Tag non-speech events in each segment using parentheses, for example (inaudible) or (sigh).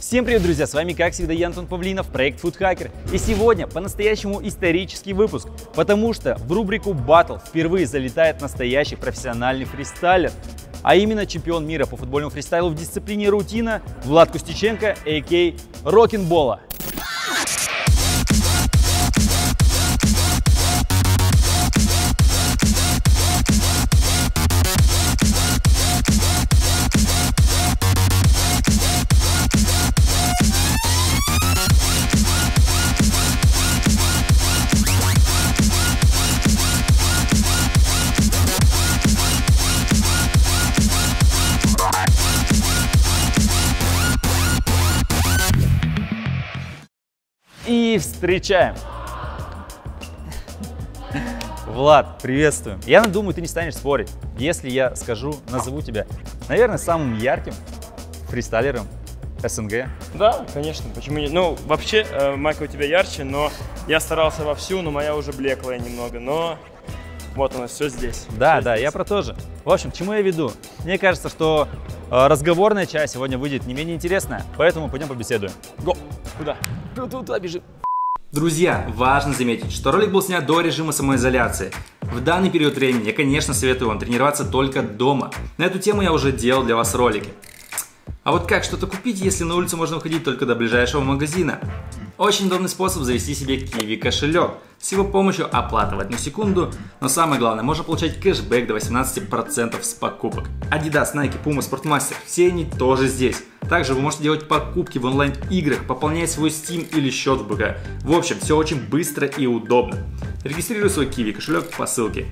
Всем привет, друзья! С вами, как всегда, я Антон Павлинов, проект Food Hacker. И сегодня по-настоящему исторический выпуск, потому что в рубрику Battle впервые залетает настоящий профессиональный фристайлер. А именно чемпион мира по футбольному фристайлу в дисциплине рутина Влад Кустиченко, а.к. Рокенбола. Встречаем. Влад, приветствую. Я думаю, ты не станешь спорить, если я скажу, назову тебя, наверное, самым ярким фристайлером СНГ. Да, конечно, почему нет? Ну, вообще, э, майка у тебя ярче, но я старался вовсю, но моя уже блеклая немного, но вот у нас все здесь. Да, Всё да, здесь. я про то же. В общем, к чему я веду? Мне кажется, что э, разговорная часть сегодня выйдет не менее интересная, поэтому пойдем побеседуем. Го! Куда? Туда бежим. Друзья, важно заметить, что ролик был снят до режима самоизоляции. В данный период времени я, конечно, советую вам тренироваться только дома. На эту тему я уже делал для вас ролики. А вот как что-то купить, если на улицу можно выходить только до ближайшего магазина? Очень удобный способ завести себе Kiwi кошелек. С его помощью оплата в одну секунду, но самое главное, можно получать кэшбэк до 18% с покупок. Adidas, Nike, Puma, Sportmaster, все они тоже здесь. Также вы можете делать покупки в онлайн-играх, пополнять свой Steam или счет в БГ. В общем, все очень быстро и удобно. Регистрируй свой Kiwi кошелек по ссылке.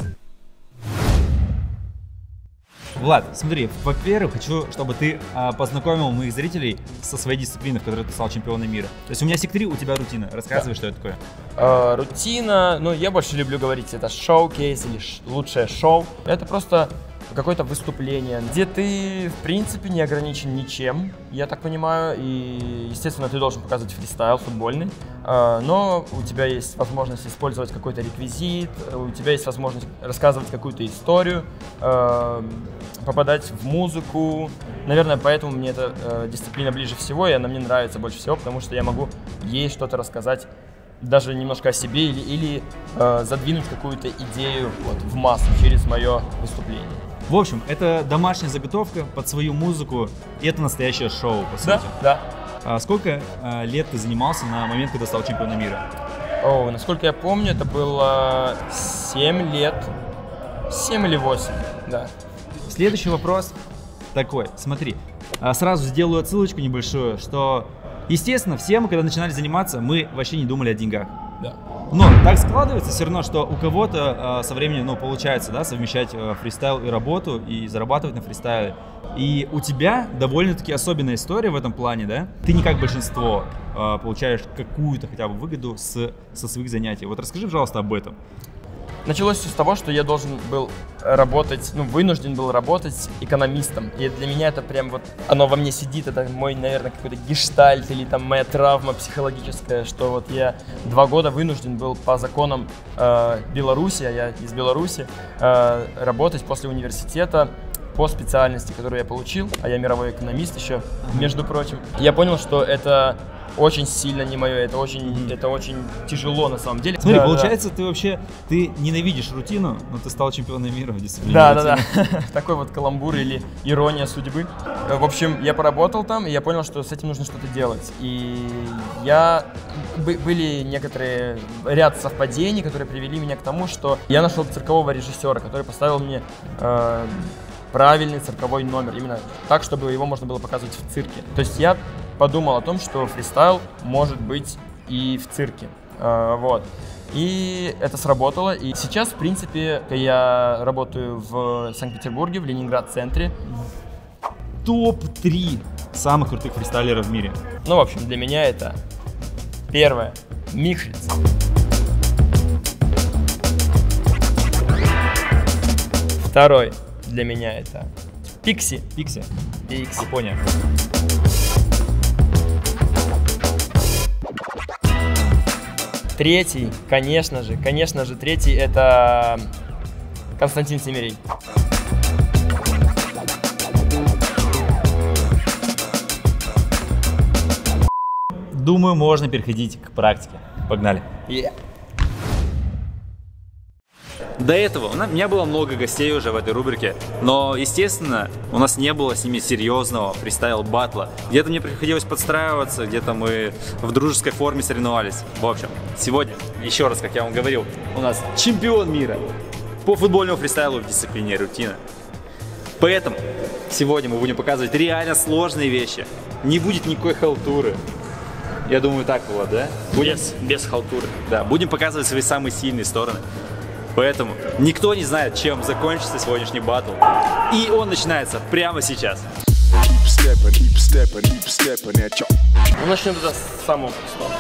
Влад, смотри, во-первых, хочу, чтобы ты а, познакомил моих зрителей со своей дисциплиной, в которой ты стал чемпионом мира. То есть у меня сектри, у тебя рутина. Рассказывай, что это такое. Э, рутина, ну, я больше люблю говорить, это шоу-кейс или лучшее шоу. Это просто какое-то выступление, где ты, в принципе, не ограничен ничем, я так понимаю, и, естественно, ты должен показывать фристайл футбольный, э, но у тебя есть возможность использовать какой-то реквизит, у тебя есть возможность рассказывать какую-то историю, э, попадать в музыку. Наверное, поэтому мне эта э, дисциплина ближе всего, и она мне нравится больше всего, потому что я могу ей что-то рассказать даже немножко о себе или, или э, задвинуть какую-то идею вот, в массу через мое выступление. В общем, это домашняя заготовка под свою музыку, и это настоящее шоу, по сути. Да, да. А сколько а, лет ты занимался на момент, когда стал чемпионом мира? О, насколько я помню, это было 7 лет. 7 или 8, да. Следующий вопрос такой. Смотри, а, сразу сделаю отсылочку небольшую, что, естественно, все мы, когда начинали заниматься, мы вообще не думали о деньгах. да. Но так складывается все равно, что у кого-то э, со временем, ну, получается, да, совмещать э, фристайл и работу, и зарабатывать на фристайле. И у тебя довольно-таки особенная история в этом плане, да? Ты не как большинство э, получаешь какую-то хотя бы выгоду с, со своих занятий. Вот расскажи, пожалуйста, об этом. Началось все с того, что я должен был работать, ну, вынужден был работать экономистом. И для меня это прям вот, оно во мне сидит, это мой, наверное, какой-то гештальт или там моя травма психологическая, что вот я два года вынужден был по законам э, Беларуси, а я из Беларуси, э, работать после университета по специальности, которую я получил, а я мировой экономист еще, между прочим. Я понял, что это очень сильно не мое, это очень, это очень тяжело на самом деле. Смотри, Да, да. получается, ты вообще, ты ненавидишь рутину, но ты стал чемпионом мира в дисциплине Да, да, рутины. да. (laughs) Такой вот каламбур или ирония судьбы. Э, В общем, я поработал там, и я понял, что с этим нужно что-то делать. И я... бы- Были некоторые ряд совпадений, которые привели меня к тому, что я нашел циркового режиссера, который поставил мне э, правильный цирковой номер, именно так, чтобы его можно было показывать в цирке. То есть я подумал о том, что фристайл может быть и в цирке. Э, вот. И это сработало. И сейчас, в принципе, я работаю в Санкт-Петербурге, в Ленинград-центре. Топ-3 самых крутых фристайлеров в мире. Ну, в общем, для меня это первое. Михлиц. Второй для меня это Пикси. Пикси, Пикси. Япония. Третий, конечно же, конечно же, третий это Константин Семерей. думаю, можно переходить к практике. Погнали. Yeah. До этого у меня было много гостей уже в этой рубрике, но, естественно, у нас не было с ними серьезного фристайл батла. Где-то мне приходилось подстраиваться, где-то мы в дружеской форме соревновались. В общем, сегодня, еще раз, как я вам говорил, у нас чемпион мира по футбольному фристайлу в дисциплине рутина. Поэтому сегодня мы будем показывать реально сложные вещи. Не будет никакой халтуры. Я думаю, так было, да? Будем... Без, без халтуры. Да, будем показывать свои самые сильные стороны. Поэтому никто не знает, чем закончится сегодняшний батл. И он начинается прямо сейчас. Ну, начнем тогда с самого простого.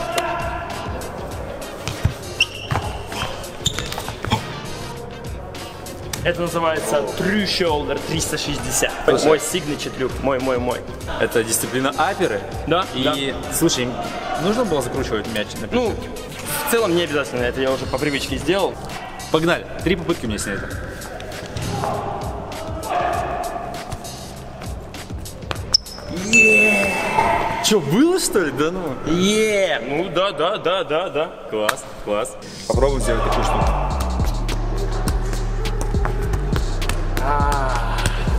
Это называется True Shoulder 360. Слушай. Мой signature трюк, мой, мой, мой. Это дисциплина аперы. Да, И, слушай, нужно было закручивать мяч? на Ну, в целом не обязательно, это я уже по привычке сделал. Погнали. Три попытки у меня с это. Че, было что ли? Да ну. Е, ну да, да, да, да, да. Класс, класс. Попробуем сделать такую штуку.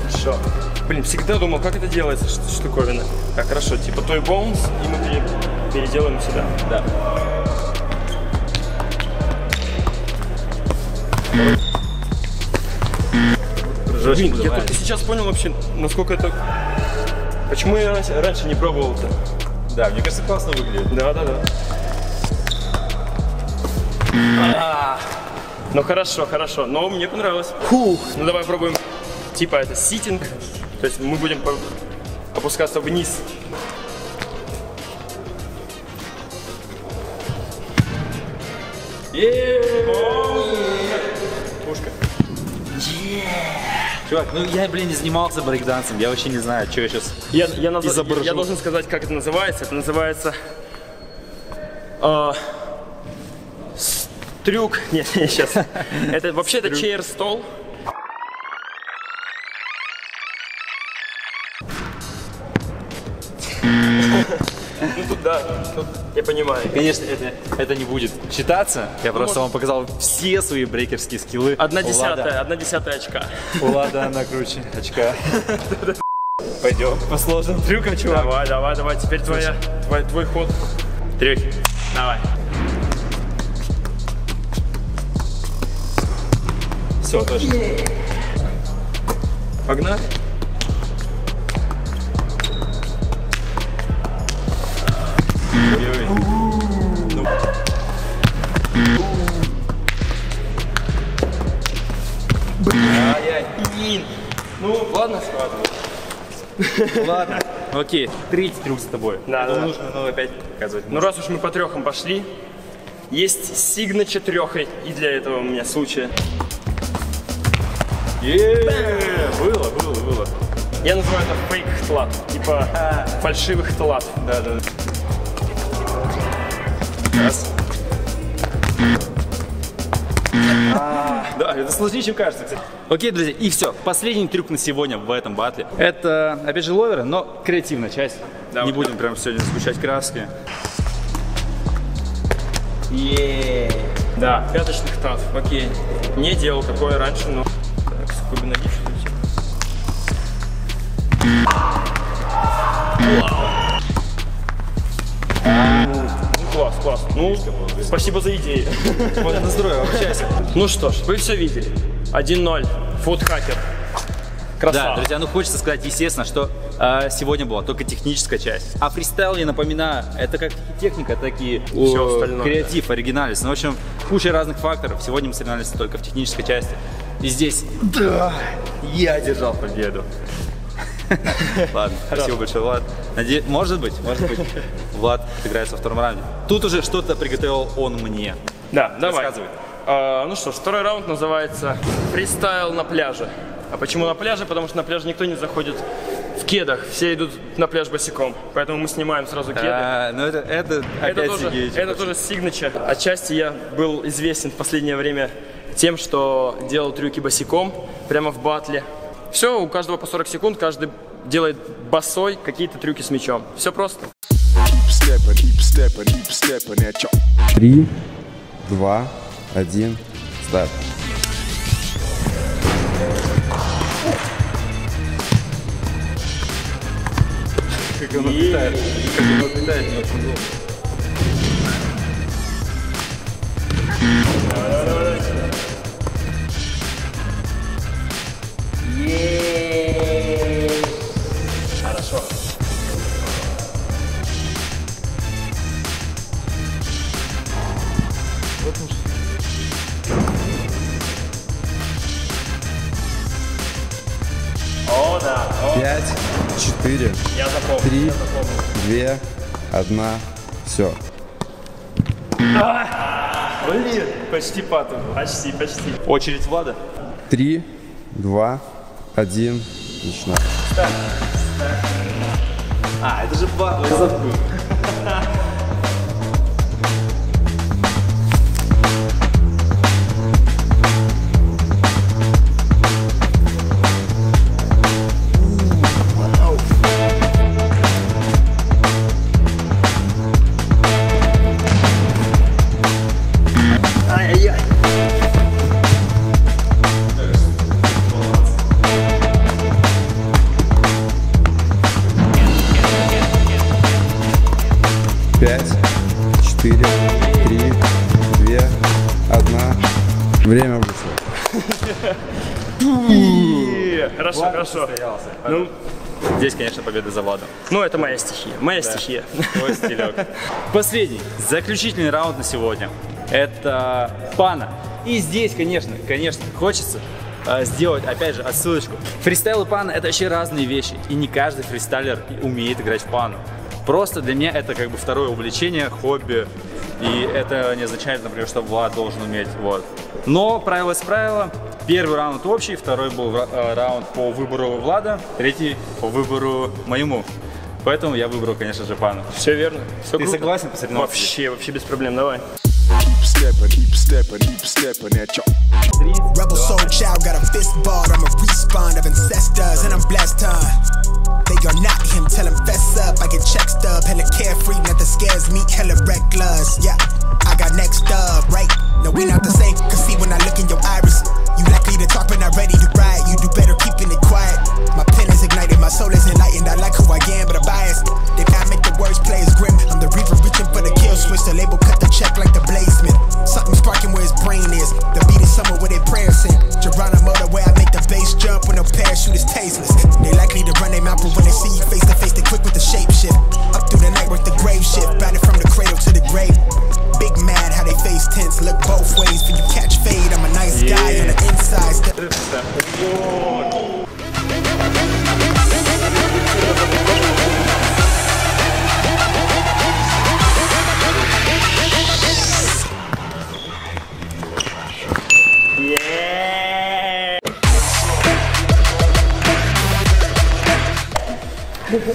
Хорошо. Блин, всегда думал, как это делается, штуковина. Так, хорошо, типа той bounce, и мы пере- переделаем сюда. Да. Блин, я только сейчас понял вообще, насколько это... Почему я раньше, не пробовал-то? Да, мне кажется, классно выглядит. Да, да, да. А, Ну хорошо, хорошо, но мне понравилось. Фух, ну давай пробуем. Типа это ситинг, то есть мы будем опускаться вниз. Пушка. Чувак, ну я, блин, не занимался брейкдансом, я вообще не знаю, что я сейчас... Я, я, наз- Изображу. я должен сказать, как это называется. Это называется... а, с- трюк. Нет, (laughs) нет, сейчас. Это вообще это чейр стол. Ну тут да, тут я понимаю. Конечно, это, это не будет считаться. Я просто вам показал все свои брейкерские скиллы. Одна У Лада- десятая, одна десятая очка. У Лада она круче очка. Пойдем по сложным трюкам, чувак. Давай, давай, давай, теперь твоя, твой, твой ход. Трюки. Давай. Все, точно. Погнали. Блин. Ну, ладно, складывай. Ладно. Окей, третий трюк за тобой. Да, да, да. нужно ну, опять показывать. Ну, раз уж мы по трехам пошли, есть сигнача треха и для этого у меня случая. Е-е-е, Было, было, было. Я называю это фейк хтлат, типа фальшивых хтлат. Да, да. Раз. Да, это сложнее, чем кажется, кстати. Окей, друзья, и все. Последний трюк на сегодня в этом батле. Это, опять же, ловеры, но креативная часть. Давай. Не будем прям сегодня сгущать краски. Да, пяточный хтат, окей. Не делал такое раньше, но... Так, с ноги что-то. Ну, класс. Ну, спасибо за идею. Вот на здоровье, общайся. Ну что ж, вы все видели. 1-0. Фудхакер. Да, Красава. друзья, ну хочется сказать, естественно, что э, сегодня была только техническая часть. А фристайл, я напоминаю, это как техника, так и э, креатив, оригинальность. Ну, в общем, куча разных факторов. Сегодня мы соревновались только в технической части. И здесь, да, я одержал победу. (laughs) Ладно, спасибо большое, Влад. Наде- Может быть, может быть, (laughs) Влад играет во втором раунде. Тут уже что-то приготовил он мне. Да, давай. А, ну что ж, второй раунд называется фристайл на пляже. А почему на пляже? Потому что на пляже никто не заходит в кедах. Все идут на пляж босиком. Поэтому мы снимаем сразу кеды. А, ну это, это Это опять тоже, Сергеич. это тоже сигнача. Отчасти я был известен в последнее время тем, что делал трюки босиком прямо в батле. Все, у каждого по 40 секунд, каждый делает босой какие-то трюки с мячом. Все просто. Три, два, один, старт. Как оно летает. Как оно летает, не очень долго. О, да. О, Пять, четыре, я запомнил. три, я запомнил. две, одна, все. Блин, почти пату. Почти, почти. Очередь Влада. Три, два, один, начинаем. А, это же Влад, я забыл. 4, 3, 2, 1. Время вышло. Хорошо, хорошо. Ну, Здесь, конечно, победа за Владом. Ну, это моя стихия. Моя да. стихия. Твой стилек. (laughs) Последний, заключительный раунд на сегодня. Это пана. И здесь, конечно, конечно, хочется а, сделать, опять же, отсылочку. Фристайл и пана это вообще разные вещи. И не каждый фристайлер умеет играть в пану. Просто для меня это как бы второе увлечение, хобби. И это не означает, например, что Влад должен уметь. Вот. Но правило с правила. Первый раунд общий, второй был э, раунд по выбору Влада, третий по выбору моему. Поэтому я выбрал, конечно же, пану. Все верно. Все Ты согласен посоревноваться? Вообще, вообще без проблем, давай. keep stepping, keep stepping, keep stepping at your Rebel soul child got a fist balled. I'm a respawn of ancestors, and I'm blessed, huh? They are not him, tell him fess up. I get check stub, hella carefree, nothing scares me, hella reckless. Yeah, I got next up, right? No, we not the same, cause see when I look in your iris, you likely to talk but not ready to ride. You do better keeping it quiet. My pen is ignited, my soul is enlightened. I like who I am, but I'm biased. They can't make the worst play as grim. I'm the reaper reaching for the kill switch. The label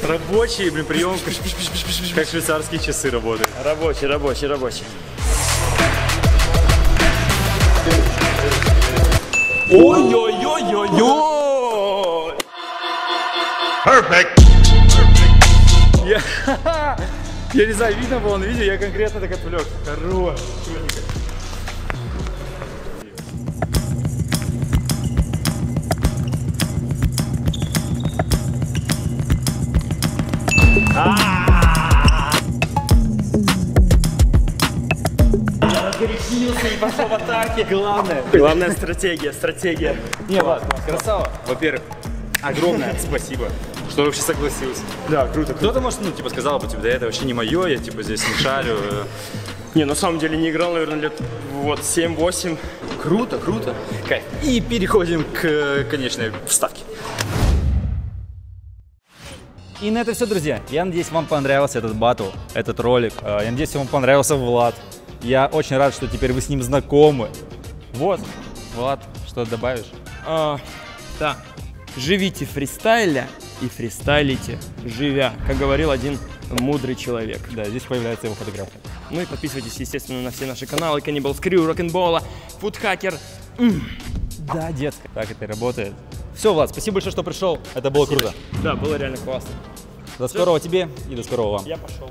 Рабочий, блин, прием, (laughs) как швейцарские часы работают. Рабочий, рабочий, рабочий. Ой-ой-ой-ой-ой! Я, (laughs) я не знаю, видно было на видео, я конкретно так отвлекся. Хорош. Пошел в атаке. Главное. Главная стратегия, стратегия. Не, Влад, красава. Во-первых, огромное спасибо, что вообще согласился. Да, круто. Кто-то, может, ну, типа, сказал бы, типа, да это вообще не мое, я, типа, здесь не шарю. Не, на самом деле не играл, наверное, лет вот 7-8. Круто, круто. Кайф. И переходим к э, конечной вставке. И на это все, друзья. Я надеюсь, вам понравился этот батл, этот ролик. Э, Я надеюсь, вам понравился Влад. Я очень рад, что теперь вы с ним знакомы. Вот, Влад, что добавишь? А, да. Живите фристайля и фристайлите живя, как говорил один мудрый человек. Да, здесь появляется его фотография. Ну и подписывайтесь, естественно, на все наши каналы. Cannibal Crew, Рок'н'Болла, Фудхакер. Да, детка. Так это и работает. Все, Влад, спасибо большое, что пришел. Это было круто. Да, было реально классно. До скорого тебе и до скорого вам. Я пошел.